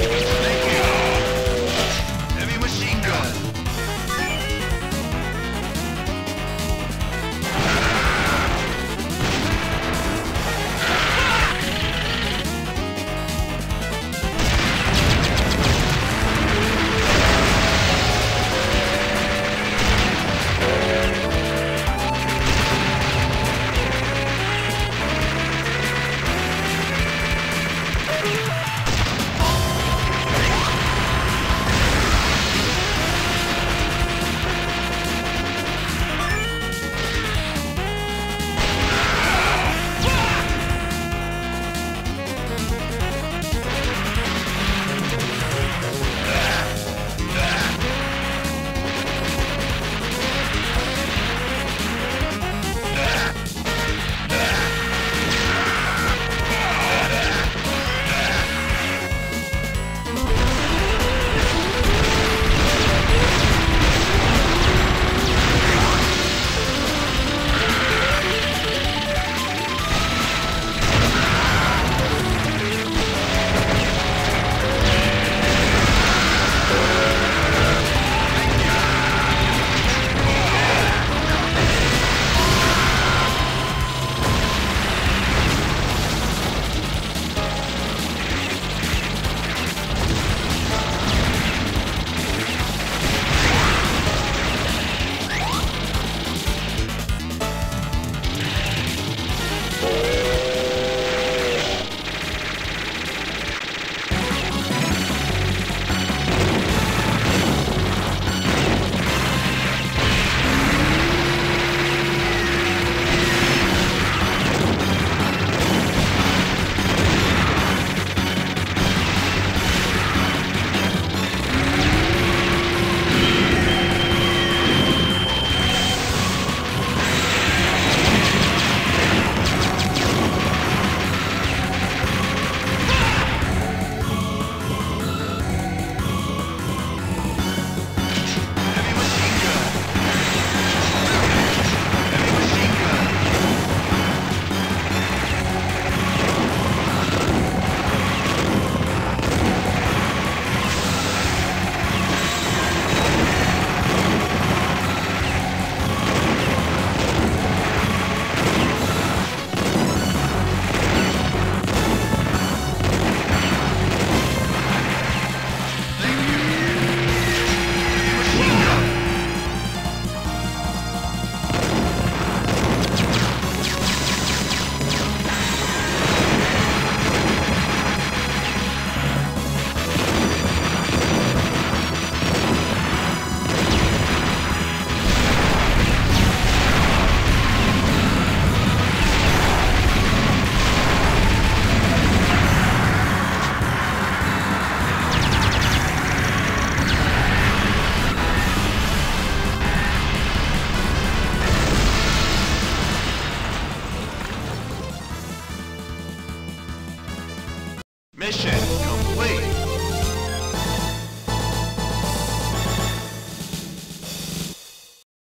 Yeah. Mission complete.